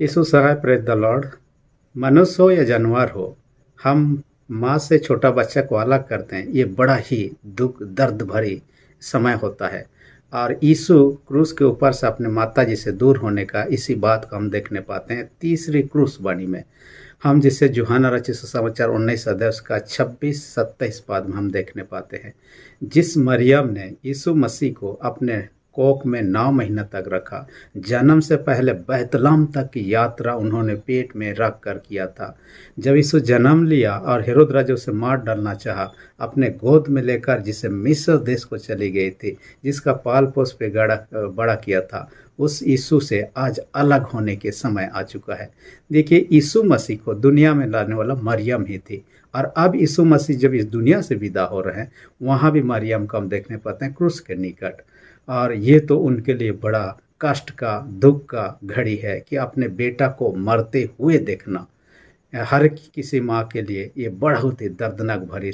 यीशु सहाय praise the lord. मनुष्य हो या जानवर हो, हम माँ से छोटा बच्चा को अलग करते हैं। ये बड़ा ही दुख, दर्द भरी समय होता है। और यीशु क्रूस के ऊपर से अपने माता जी से दूर होने का इसी बात को हम देखने पाते हैं। तीसरी क्रूस वाणी में, हम जिसे जुहाना रचित समाचार उन्नीस अध्याय, उसका छब्बीस, सत्ताईस पद में हम देखने पाते हैं। जिस मरियम ने यीशु मसीह को अपने कोक में नौ महीना तक रखा। जन्म से पहले बहतलाम तक की यात्रा उन्होंने पेट में रख कर किया था। जब यीशु जन्म लिया और हेरोद राजा उसे मार डालना चाहा, अपने गोद में लेकर जिसे मिस्र देश को चली गई थी, जिसका पाल पोस पे गड़ा, बड़ा किया था, उस यीशु से आज अलग होने के समय आ चुका है। देखिए, यीशु मसीह को दुनिया में लाने वाला मरियम ही थी। और अब यीशु मसीह जब इस दुनिया से विदा हो रहे हैं, वहाँ भी मरियम को हम देखने पाते हैं क्रूस के निकट। और ये तो उनके लिए बड़ा कष्ट का, दुख का घड़ी है कि अपने बेटा को मरते हुए देखना। हर किसी माँ के लिए ये बहुत ही दर्दनाक भरी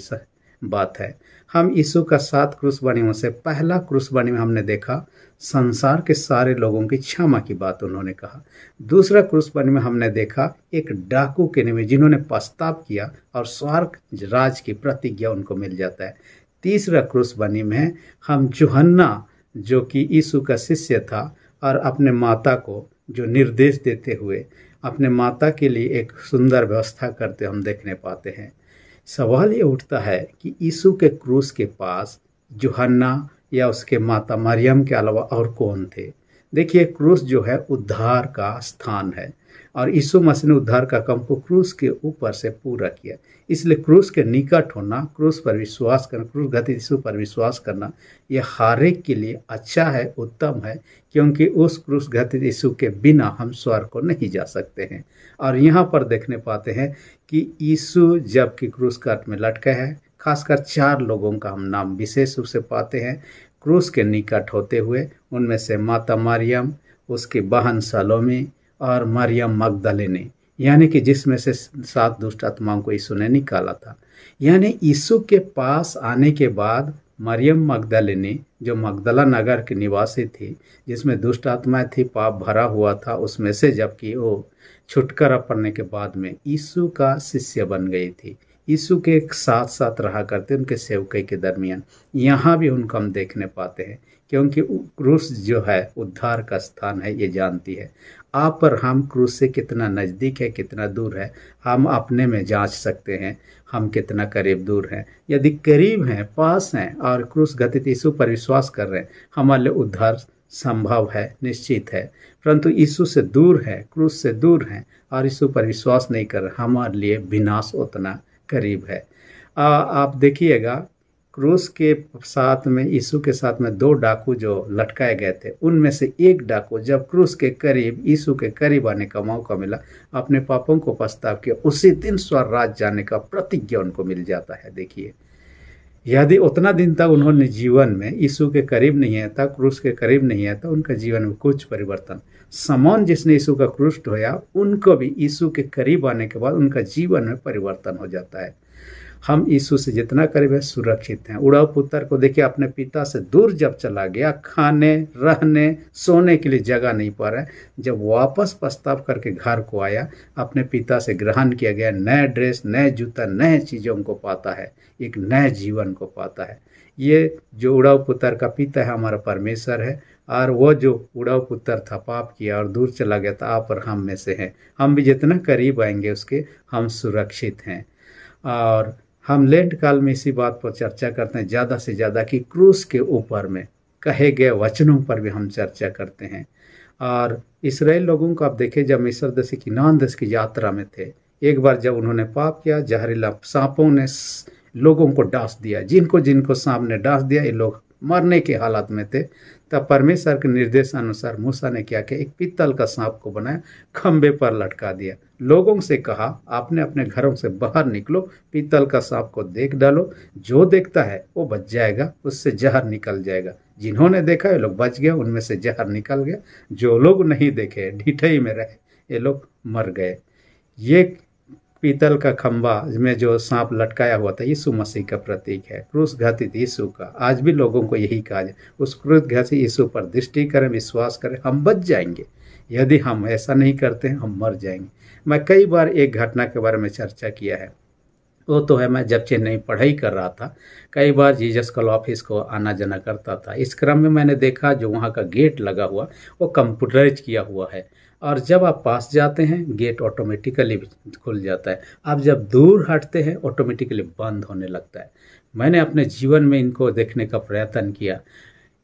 बात है। हम यीशु का सात क्रूसवाणी में से पहला क्रूसवाणी में हमने देखा, संसार के सारे लोगों की क्षमा की बात उन्होंने कहा। दूसरा क्रूसवाणी में हमने देखा, एक डाकू के निमित्त जिन्होंने प्रस्ताव किया और स्वर्ग राज की प्रतिज्ञा उनको मिल जाता है। तीसरा क्रूसवाणी में हम जुहन्ना जो कि यीशु का शिष्य था और अपने माता को जो निर्देश देते हुए अपने माता के लिए एक सुंदर व्यवस्था करते हम देखने पाते हैं। सवाल ये उठता है कि यीशु के क्रूस के पास जुहन्ना या उसके माता मरियम के अलावा और कौन थे? देखिए, क्रूस जो है, उद्धार का स्थान है। और यीशु मसीह ने उद्धार का काम को क्रूस के ऊपर से पूरा किया। इसलिए क्रूस के निकट होना, क्रूस पर विश्वास करना, क्रूस गति यीशु पर विश्वास करना, यह हर एक के लिए अच्छा है, उत्तम है, क्योंकि उस क्रूस गति यीशु के बिना हम स्वर्ग को नहीं जा सकते हैं। और यहाँ पर देखने पाते हैं कि यीशु जबकि क्रूस काट में लटके है, खासकर चार लोगों का हम नाम विशेष रूप से पाते हैं। क्रूस के निकट होते हुए उनमें से माता मारियम, उसकी बहन सलोमी और मरियम मगदलिनी, यानी कि जिसमें से सात दुष्ट आत्माओं को यीशु ने निकाला था। यानी यीशु के पास आने के बाद मरियम मगदलिनी, जो मगदला नगर की निवासी थी, जिसमें दुष्ट आत्माएँ थी, पाप भरा हुआ था, उसमें से जबकि वो छुटकारा पड़ने के बाद में यीशु का शिष्य बन गई थी। यीशु के एक साथ साथ रहा करते, उनके सेवकई के दरमियान। यहाँ भी उनको हम देखने पाते हैं, क्योंकि क्रूस जो है, उद्धार का स्थान है, ये जानती है। आप पर हम क्रूस से कितना नज़दीक है, कितना दूर है, हम अपने में जाँच सकते हैं, हम कितना करीब दूर हैं। यदि करीब हैं, पास हैं, और क्रूस गति यीशु पर विश्वास कर रहे हैं, हमारे लिए उद्धार संभव है, निश्चित है। परंतु यीशु से दूर है, क्रूस से दूर हैं, और यीशु पर विश्वास नहीं कर रहे, हमारे लिए विनाश उतना करीब है। आ, आप देखिएगा क्रूस के साथ में यीशु के साथ में दो डाकू जो लटकाए गए थे उनमें से एक डाकू जब क्रूस के करीब यीशु के करीब आने का मौका मिला अपने पापों को पछताव किया उसी दिन स्वर राज जाने का प्रतिज्ञा उनको मिल जाता है। देखिए यदि उतना दिन तक उन्होंने जीवन में यीशु के करीब नहीं आया था क्रूस के करीब नहीं आया था उनका जीवन में कुछ परिवर्तन। समान जिसने यीशु का क्रूस ढोया, उनको भी यीशु के करीब आने के बाद उनका जीवन में परिवर्तन हो जाता है। हम यीशु से जितना करीब है, सुरक्षित हैं। उड़ाव पुत्र को देखिए, अपने पिता से दूर जब चला गया, खाने, रहने, सोने के लिए जगह नहीं पा रहा जब वापस प्रस्ताव करके घर को आया, अपने पिता से ग्रहण किया गया, नए ड्रेस, नए जूता, नए चीज़ों को पाता है, एक नए जीवन को पाता है। ये जो उड़ाव पुत्र का पिता है, हमारा परमेश्वर है, और वो जो उड़ाव पुत्र था, पाप किया और दूर चला गया था, आप और हम में से हैं। हम भी जितना करीब आएँगे, उसके हम सुरक्षित हैं। और हम लेंट काल में इसी बात पर चर्चा करते हैं, ज़्यादा से ज़्यादा कि क्रूस के ऊपर में, कहे गए वचनों पर भी हम चर्चा करते हैं। और इसराइल लोगों को आप देखें जब मिस्र देश की नान देश की यात्रा में थे, एक बार जब उन्होंने पाप किया, जहरीला सांपों ने लोगों को डांस दिया, जिनको जिनको सांप ने डांस दिया, ये लोग मरने के हालात में थे। तब परमेश्वर के निर्देश अनुसार मूसा ने क्या किया एक पित्तल का सांप को बनाया खंबे पर लटका दिया। लोगों से कहा, आपने अपने घरों से बाहर निकलो, पीतल का सांप को देख डालो, जो देखता है वो बच जाएगा, उससे जहर निकल जाएगा। जिन्होंने देखा, ये लोग बच गए, उनमें से जहर निकल गया। जो लोग नहीं देखे, ढिठई में रहे, ये लोग मर गए। ये पीतल का खंबा में जो सांप लटकाया हुआ था, यीशु मसीह का प्रतीक है। क्रूस घातित यीशु का। आज भी लोगों को यही कहा जाए उस क्रूस घातित यीशु पर दृष्टि करें, विश्वास करें, हम बच जाएँगे। यदि हम ऐसा नहीं करते हैं हम मर जाएँगे। मैं कई बार एक घटना के बारे में चर्चा किया है। वो तो है, मैं जब चेन्नई पढ़ाई कर रहा था, कई बार जीजस कल ऑफ़िस को आना जाना करता था। इस क्रम में मैंने देखा जो वहाँ का गेट लगा हुआ, वो कंप्यूटराइज किया हुआ है। और जब आप पास जाते हैं गेट ऑटोमेटिकली खुल जाता है। आप जब दूर हटते हैं ऑटोमेटिकली बंद होने लगता है। मैंने अपने जीवन में इनको देखने का प्रयत्न किया।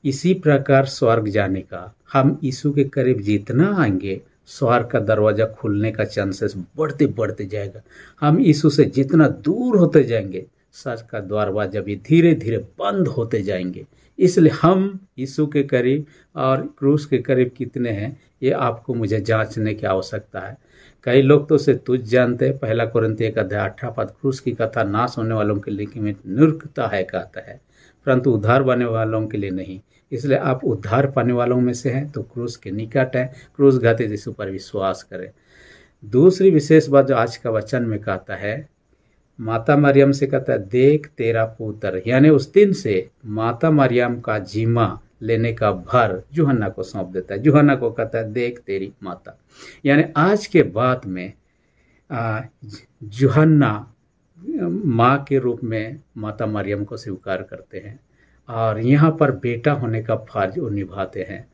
इसी प्रकार स्वर्ग जाने का। हम यीशु के करीब जितना आएँगे, स्वर्ग का दरवाज़ा खुलने का चांसेस बढ़ते बढ़ते जाएगा। हम यीशु से जितना दूर होते जाएँगे सच का दरवाज़ा भी धीरे धीरे बंद होते जाएँगे। इसलिए हम यीशु के करीब और क्रूस के करीब कितने हैं, ये आपको मुझे जांचने की आवश्यकता है। कई लोग तो उसे तुझ जानते हैं। पहला कुरंती एक अध्याय अठारह पद, क्रूस की कथा नाश होने वालों के लिए में निरुकता है कहता है, परंतु उद्धार पाने वालों के लिए नहीं। इसलिए आप उद्धार पाने वालों में से हैं तो क्रूस के निकट है। क्रूस घाते जिस पर विश्वास करें। दूसरी विशेष बात जो आज का वचन में कहता है माता मरियम से कहता है, देख तेरा पुत्र। यानी उस दिन से माता मरियम का जीमा लेने का भर जुहन्ना को सौंप देता है। जुहन्ना को कहता है, देख तेरी माता। यानी आज के बाद में जुहन्ना माँ के रूप में माता मरियम को स्वीकार करते हैं और यहाँ पर बेटा होने का फ़र्ज़ वो निभाते हैं।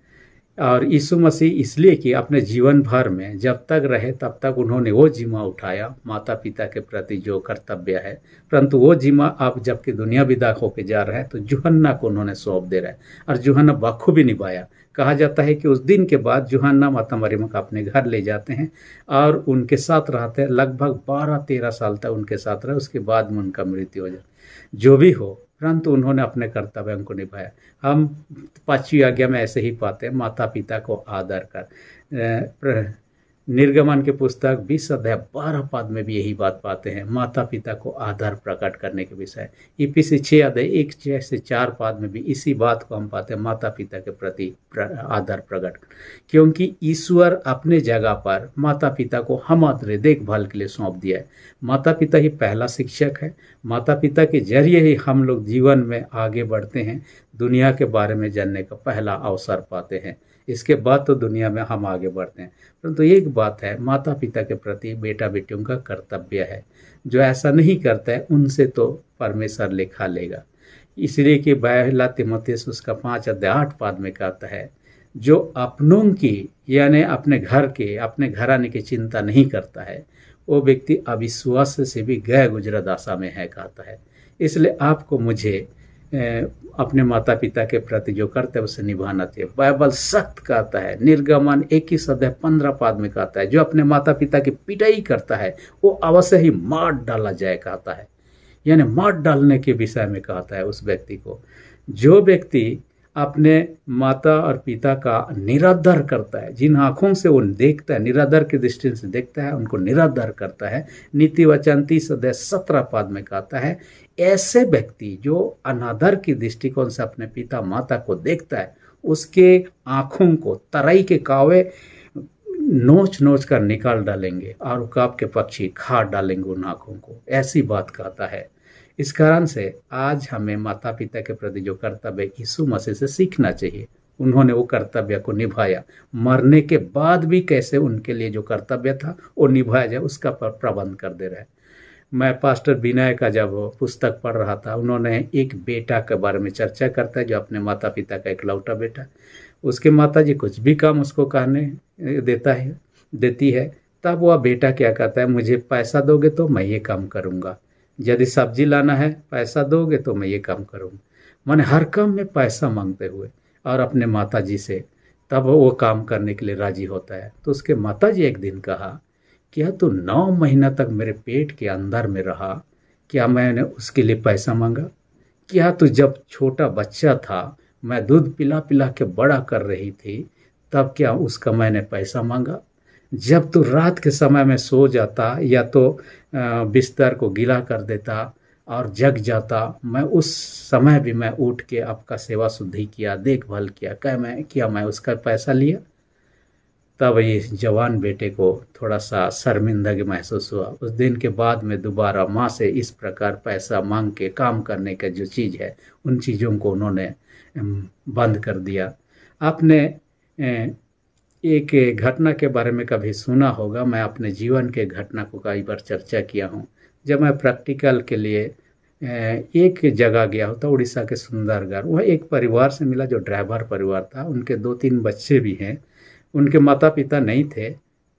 और यीशु मसीह इसलिए कि अपने जीवन भर में जब तक रहे तब तक उन्होंने वो जिम्मा उठाया माता पिता के प्रति जो कर्तव्य है। परंतु वो जिम्मा आप जबकि दुनिया विदा होके जा रहा है तो जुहन्ना को उन्होंने सौंप दे रहा है और जुहन्ना बखूबी निभाया। कहा जाता है कि उस दिन के बाद जुहन्ना माता मरियम को अपने घर ले जाते हैं और उनके साथ रहते हैं, लगभग बारह तेरह साल तक उनके साथ रहे, उसके बाद में उनका मृत्यु हो जाए जो भी हो, परंतु उन्होंने अपने कर्तव्य को निभाया। हम पांचवी आज्ञा में ऐसे ही पाते हैं माता पिता को आदर कर। निर्गमन के पुस्तक बीस अध्याय बारह पद में भी यही बात पाते हैं। माता पिता को आधार प्रकट करने के विषय। ईपी से छः अध्याय एक छः से चार पद में भी इसी बात को हम पाते हैं माता पिता के प्रति आदर प्रकट। क्योंकि ईश्वर अपने जगह पर माता पिता को हम आदरे देखभाल के लिए सौंप दिया है। माता पिता ही पहला शिक्षक है। माता पिता के ज़रिए ही हम लोग जीवन में आगे बढ़ते हैं। दुनिया के बारे में जानने का पहला अवसर पाते हैं। इसके बाद तो दुनिया में हम आगे बढ़ते हैं। परंतु तो एक बात है माता पिता के प्रति बेटा बेटियों का कर्तव्य है। जो ऐसा नहीं करता है, उनसे तो परमेश्वर लिखा लेगा। इसलिए कि बहला तिमोतीस उसका पाँच अध्याय आठ पाद में कहता है, जो अपनों की, यानी अपने घर के, अपने घराने की चिंता नहीं करता है, वो व्यक्ति अविश्वास से भी गह गुजरा दासा में है, कहता है। इसलिए आपको मुझे अपने माता पिता के प्रति जो करते हैं, उसे निभाना चाहिए। बाइबल सख्त कहता है, निर्गमन एक ही सदय पंद्रह पाद में कहता है, जो अपने माता पिता की पिटाई करता है, वो अवश्य ही मार डाला जाए कहता है। यानी मार डालने के विषय में कहता है उस व्यक्ति को। जो व्यक्ति अपने माता और पिता का निरादर करता है। जिन आँखों से वो देखता है, निरादर की दृष्टि से देखता है, उनको निरादर करता है। नीति वचन तीस अध्याय सत्रह पद में कहता है, ऐसे व्यक्ति जो अनादर की दृष्टिकोण से अपने पिता माता को देखता है, उसके आँखों को तराई के कावे नोच नोच कर निकाल डालेंगे और उकाब के पक्षी खा डालेंगे उन आँखों को। ऐसी बात कहता है। इस कारण से आज हमें माता पिता के प्रति जो कर्तव्य यीशु मसीह से सीखना चाहिए, उन्होंने वो कर्तव्य को निभाया। मरने के बाद भी कैसे उनके लिए जो कर्तव्य था, वो निभाया जाए, उसका प्रबंध कर दे रहे। मैं पास्टर विनय का जब पुस्तक पढ़ रहा था, उन्होंने एक बेटा के बारे में चर्चा करता है, जो अपने माता पिता का एक लौटा बेटा। उसके माता जी कुछ भी काम उसको कहने देता है, देती है, तब वह बेटा क्या कहता है, मुझे पैसा दोगे तो मैं ये काम करूँगा। यदि सब्ज़ी लाना है, पैसा दोगे तो मैं ये काम करूँगा। मैंने हर काम में पैसा मांगते हुए और अपने माता जी से, तब वो काम करने के लिए राज़ी होता है। तो उसके माता जी एक दिन कहा, क्या तू तो नौ महीना तक मेरे पेट के अंदर में रहा? क्या मैंने उसके लिए पैसा मांगा? क्या तू तो जब छोटा बच्चा था, मैं दूध पिला पिला के बड़ा कर रही थी, तब क्या उसका मैंने पैसा मांगा? जब तो रात के समय में सो जाता या तो बिस्तर को गीला कर देता और जग जाता, मैं उस समय भी मैं उठ के आपका सेवा शुद्धि किया, देखभाल किया क्या मैं, किया मैं, उसका पैसा लिया। तब ये जवान बेटे को थोड़ा सा शर्मिंदगी महसूस हुआ। उस दिन के बाद में दोबारा माँ से इस प्रकार पैसा मांग के काम करने का जो चीज़ है, उन चीज़ों को उन्होंने बंद कर दिया। आपने एक घटना के बारे में कभी सुना होगा। मैं अपने जीवन के घटना को कई बार चर्चा किया हूँ। जब मैं प्रैक्टिकल के लिए एक जगह गया होता, उड़ीसा के सुंदरगढ़। वह एक परिवार से मिला जो ड्राइवर परिवार था। उनके दो तीन बच्चे भी हैं। उनके माता पिता नहीं थे।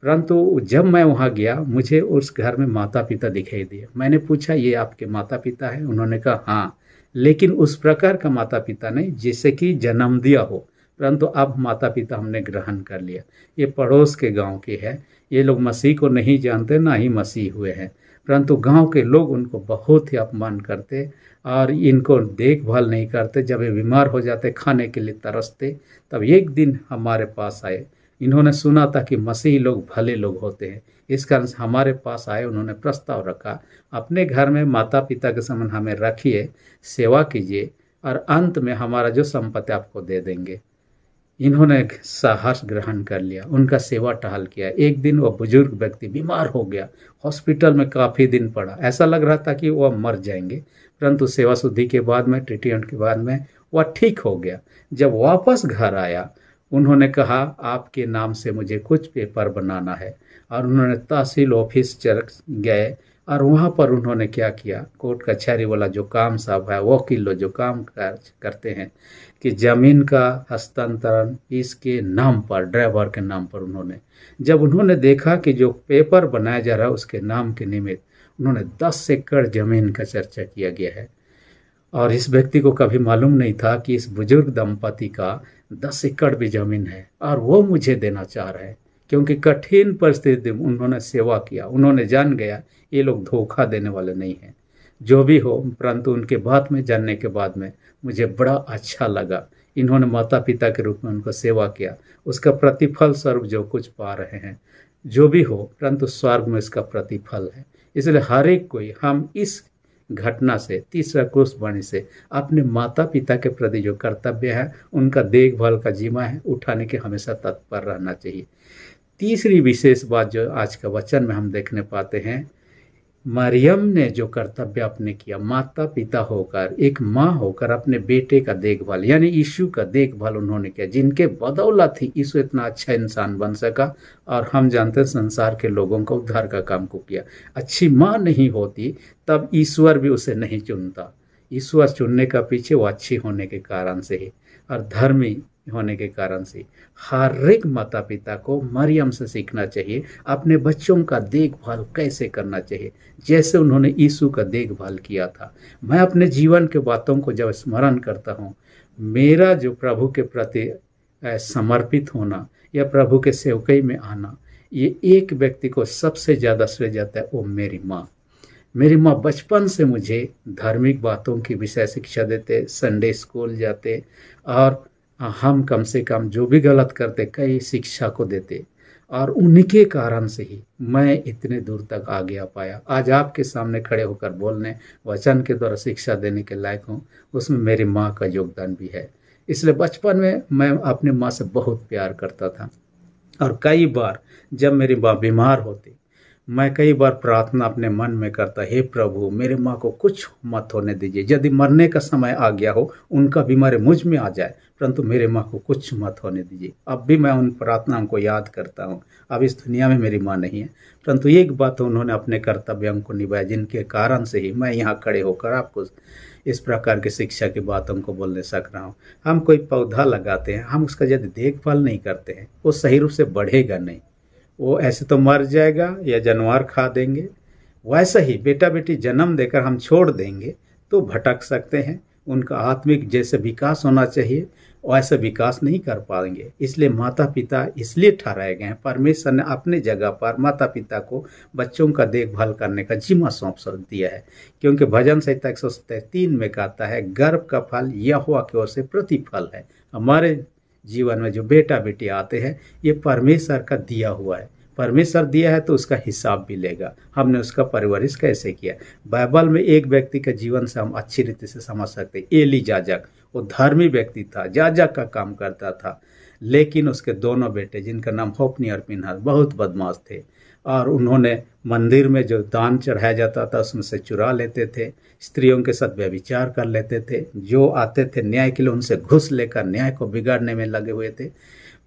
परंतु जब मैं वहाँ गया, मुझे उस घर में माता पिता दिखाई दिए। मैंने पूछा, ये आपके माता पिता हैं? उन्होंने कहा हाँ। लेकिन उस प्रकार का माता पिता नहीं, जिसे कि जन्म दिया हो। परंतु अब माता पिता हमने ग्रहण कर लिया। ये पड़ोस के गाँव के है। ये लोग मसीह को नहीं जानते, ना ही मसीह हुए हैं। परंतु गाँव के लोग उनको बहुत ही अपमान करते और इनको देखभाल नहीं करते। जब ये बीमार हो जाते, खाने के लिए तरसते, तब एक दिन हमारे पास आए। इन्होंने सुना था कि मसीह लोग भले लोग होते हैं। इस कारण से हमारे पास आए, उन्होंने प्रस्ताव रखा, अपने घर में माता पिता के समान हमें रखिए, सेवा कीजिए और अंत में हमारा जो संपत्ति आपको दे देंगे। इन्होंने साहस ग्रहण कर लिया, उनका सेवा टहल किया। एक दिन वह बुज़ुर्ग व्यक्ति बीमार हो गया, हॉस्पिटल में काफ़ी दिन पड़ा। ऐसा लग रहा था कि वह मर जाएँगे, परंतु सेवा शुद्धि के बाद में ट्रीटमेंट के बाद में वह ठीक हो गया। जब वापस घर आया, उन्होंने कहा, आपके नाम से मुझे कुछ पेपर बनाना है। और उन्होंने तहसील ऑफ़िस चल गए और वहाँ पर उन्होंने क्या किया? कोर्ट कचहरी वाला जो काम साहब है वकील जो काम कर, करते हैं कि ज़मीन का हस्तांतरण इसके नाम पर ड्राइवर के नाम पर उन्होंने जब उन्होंने देखा कि जो पेपर बनाया जा रहा है उसके नाम के निमित्त उन्होंने दस एकड़ ज़मीन का चर्चा किया गया है। और इस व्यक्ति को कभी मालूम नहीं था कि इस बुज़ुर्ग दंपति का दस एकड़ भी ज़मीन है। और वो मुझे देना चाह रहे हैं क्योंकि कठिन परिस्थिति में उन्होंने सेवा किया उन्होंने जान गया ये लोग धोखा देने वाले नहीं हैं। जो भी हो, परंतु उनके बात में, जानने के बाद में मुझे बड़ा अच्छा लगा। इन्होंने माता पिता के रूप में उनको सेवा किया। उसका प्रतिफल स्वरूप जो कुछ पा रहे हैं, जो भी हो, परंतु स्वर्ग में इसका प्रतिफल है। इसलिए हर एक कोई, हम इस घटना से, तीसरा क्रूस वाणी से, अपने माता पिता के प्रति जो कर्तव्य है, उनका देखभाल का जीमा है, उठाने के हमेशा तत्पर रहना चाहिए। तीसरी विशेष बात जो आज का वचन में हम देखने पाते हैं मरियम ने जो कर्तव्य अपने किया माता पिता होकर, एक माँ होकर अपने बेटे का देखभाल, यानी यीशु का देखभाल उन्होंने किया, जिनके बदौलत ही यीशु इतना अच्छा इंसान बन सका, और हम जानते हैं संसार के लोगों का उद्धार का काम को किया। अच्छी माँ नहीं होती, तब ईश्वर भी उसे नहीं चुनता। ईश्वर चुनने का पीछे वो अच्छी होने के कारण से ही, और धर्मी होने के कारण से। हर एक माता पिता को मरियम से सीखना चाहिए, अपने बच्चों का देखभाल कैसे करना चाहिए। जैसे उन्होंने यीशु का देखभाल किया था। मैं अपने जीवन के बातों को जब स्मरण करता हूँ, मेरा जो प्रभु के प्रति समर्पित होना या प्रभु के सेवकई में आना, ये एक व्यक्ति को सबसे ज़्यादा श्रेय जाता है, वो मेरी माँ। मेरी माँ बचपन से मुझे धार्मिक बातों की विषय शिक्षा देते, संडे स्कूल जाते और हम कम से कम जो भी गलत करते, कई शिक्षा को देते। और उनके कारण से ही मैं इतने दूर तक आ गया पाया। आज आपके सामने खड़े होकर बोलने, वचन के द्वारा शिक्षा देने के लायक हूँ, उसमें मेरी माँ का योगदान भी है। इसलिए बचपन में मैं अपने माँ से बहुत प्यार करता था। और कई बार जब मेरी माँ बीमार होती, मैं कई बार प्रार्थना अपने मन में करता, हे प्रभु, मेरे माँ को कुछ मत होने दीजिए। यदि मरने का समय आ गया हो, उनका बीमारी मुझमें आ जाए परंतु मेरे माँ को कुछ मत होने दीजिए। अब भी मैं उन प्रार्थनाओं को याद करता हूँ। अब इस दुनिया में मेरी माँ नहीं है। परंतु एक बात उन्होंने अपने कर्तव्यों को निभाया, जिनके कारण से ही मैं यहाँ खड़े होकर आपको इस प्रकार की शिक्षा की बातों को बोलने सक रहा हूँ। हम कोई पौधा लगाते हैं, हम उसका यदि देखभाल नहीं करते हैं, वो सही रूप से बढ़ेगा नहीं। वो ऐसे तो मर जाएगा या जानवर खा देंगे। वैसा ही बेटा बेटी जन्म देकर हम छोड़ देंगे तो भटक सकते हैं। उनका आत्मिक जैसे विकास होना चाहिए, वैसा विकास नहीं कर पाएँगे। इसलिए माता पिता इसलिए ठहराए गए हैं। परमेश्वर ने अपने जगह पर माता पिता को बच्चों का देखभाल करने का जिम्मा सौंप दिया है। क्योंकि भजन संहिता एक सौ तीन में कहता है, गर्भ का फल यह हुआ की ओर से प्रतिफल है। हमारे जीवन में जो बेटा बेटी आते हैं, ये परमेश्वर का दिया हुआ है। परमेश्वर दिया है तो उसका हिसाब भी लेगा। हमने उसका परवरिश कैसे किया? बाइबल में एक व्यक्ति के जीवन से हम अच्छी रीति से समझ सकते एली जाजक। वो धर्मी व्यक्ति था, जाजक का काम करता था। लेकिन उसके दोनों बेटे, जिनका नाम होपनी और पिन्हास, बहुत बदमाश थे। और उन्होंने मंदिर में जो दान चढ़ाया जाता था, उसमें से चुरा लेते थे। स्त्रियों के साथ व्यविचार कर लेते थे। जो आते थे न्याय के लिए, उनसे घुस लेकर न्याय को बिगाड़ने में लगे हुए थे।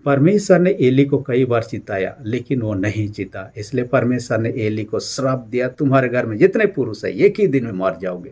परमेश्वर ने एली को कई बार चिताया, लेकिन वो नहीं चिता। इसलिए परमेश्वर ने एली को श्राप दिया, तुम्हारे घर में जितने पुरुष है, एक ही दिन में मर जाओगे।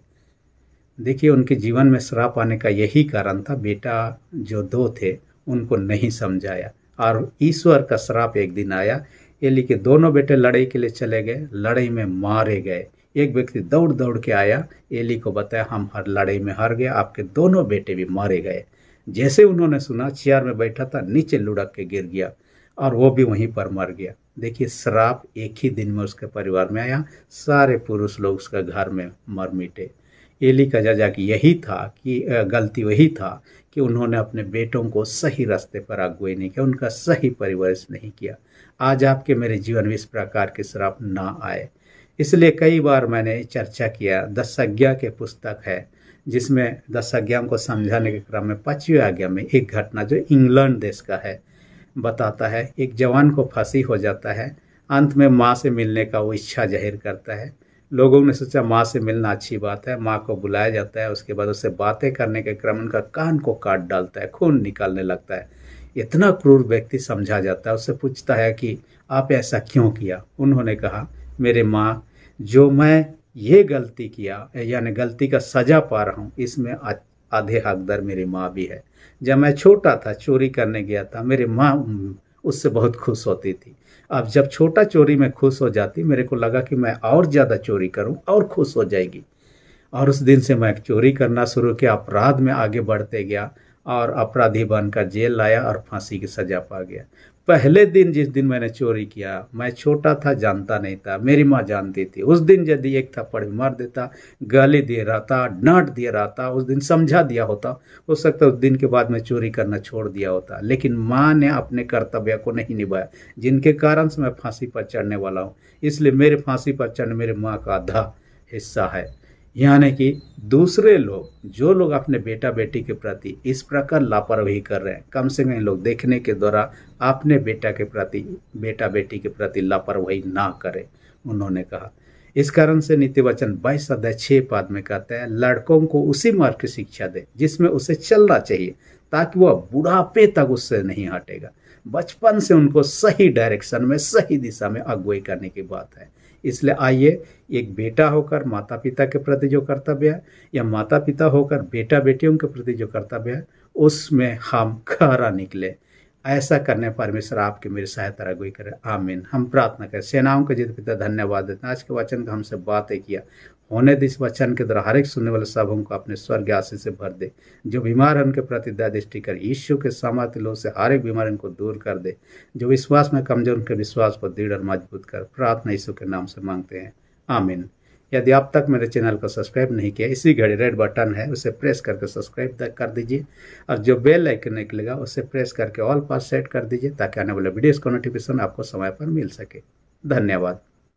देखिए, उनके जीवन में श्राप आने का यही कारण था। बेटा जो दो थे, उनको नहीं समझाया। और ईश्वर का श्राप एक दिन आया। एली के दोनों बेटे लड़ाई के लिए चले गए, लड़ाई में मारे गए। एक व्यक्ति दौड़ दौड़ के आया। एली को बताया, हम हर लड़ाई में हार गए, आपके दोनों बेटे भी मारे गए। जैसे उन्होंने सुना, चेयर में बैठा था, नीचे लुढ़क के गिर गया और वो भी वहीं पर मर गया। देखिए, श्राप एक ही दिन में उसके परिवार में आया, सारे पुरुष लोग उसके घर में मर मिटे। एली का जजा कि यही था कि गलती वही था कि उन्होंने अपने बेटों को सही रास्ते पर अगुवाई नहीं किया, उनका सही परिवर्तन नहीं किया। आज आपके मेरे जीवन में इस प्रकार के श्राप ना आए। इसलिए कई बार मैंने चर्चा किया दस आज्ञा के पुस्तक है जिसमें दस आज्ञाओं को समझाने के क्रम में पांचवी आज्ञा में एक घटना जो इंग्लैंड देश का है, बताता है, एक जवान को फांसी हो जाता है। अंत में माँ से मिलने का वो इच्छा ज़ाहिर करता है। लोगों ने सोचा, माँ से मिलना अच्छी बात है, माँ को बुलाया जाता है, उसके बाद उससे बातें करने के क्रम उनका कान को काट डालता है, खून निकालने लगता है। इतना क्रूर व्यक्ति समझा जाता है, उससे पूछता है कि, आप ऐसा क्यों किया? उन्होंने कहा, मेरे माँ, जो मैं ये गलती किया, यानी गलती का सजा पा रहा हूँ, इसमें आधे हकदार मेरी माँ भी है। जब मैं छोटा था, चोरी करने गया था, मेरी माँ उससे बहुत खुश होती थी। अब जब छोटा चोरी में खुश हो जाती, मेरे को लगा कि मैं और ज़्यादा चोरी करूँ, और खुश हो जाएगी। और उस दिन से मैं चोरी करना शुरू किया, अपराध में आगे बढ़ते गया और अपराधी बनकर जेल लाया और फांसी की सजा पा गया। पहले दिन जिस दिन मैंने चोरी किया, मैं छोटा था, जानता नहीं था। मेरी माँ जानती थी। उस दिन यदि एक थप्पड़ मार देता, गाली दे रहा था डांट दे रहा था उस दिन समझा दिया होता, हो सकता उस दिन के बाद मैं चोरी करना छोड़ दिया होता। लेकिन माँ ने अपने कर्तव्य को नहीं निभाया, जिनके कारण से मैं फांसी पर चढ़ने वाला हूँ। इसलिए मेरे फांसी पर चढ़ने मेरे माँ का आधा हिस्सा है। यानी कि दूसरे लोग, जो लोग अपने बेटा बेटी के प्रति इस प्रकार लापरवाही कर रहे हैं, कम से कम लोग देखने के द्वारा अपने बेटा के प्रति बेटा बेटी के प्रति लापरवाही ना करें, उन्होंने कहा। इस कारण से नीति वचन बाईस अध्याय छः पद में कहते हैं, लड़कों को उसी मार्ग की शिक्षा दे, जिसमें उसे चलना चाहिए, ताकि वह बुढ़ापे तक उससे नहीं हटेगा। बचपन से उनको सही डायरेक्शन में, सही दिशा में अगुवाई करने की बात है। इसलिए आइए एक बेटा होकर माता पिता के प्रति जो कर्तव्य है, या माता पिता होकर बेटा बेटियों के प्रति जो कर्तव्य है, उसमें हम खरा निकले। ऐसा करने परमेश्वर आपके मेरी सहायता अगुई करे। आमीन। हम प्रार्थना करें। सेनाओं के जित पिता, धन्यवाद देते हैं। आज के वचन का हमसे बातें किया। होने दिस वचन के द्वारा हर एक सुनने वाले सबों को अपने स्वर्ग आशीष से भर दे। जो बीमार है उनके प्रति दया दृष्टि कर। यीशु के सामर्थ्य लोग से हर एक बीमार को दूर कर दे। जो विश्वास में कमज़ोर उनके विश्वास को दृढ़ और मज़बूत कर। प्रार्थना यीशु के नाम से मांगते हैं। आमीन। यदि अब तक मेरे चैनल को सब्सक्राइब नहीं किया, इसी घड़ी रेड बटन है, उसे प्रेस करके सब्सक्राइब कर दीजिए। और जो बेल आइकन निकलेगा, उसे प्रेस करके ऑल पास सेट कर दीजिए, ताकि आने वाले वीडियोज़ का नोटिफिकेशन आपको समय पर मिल सके। धन्यवाद।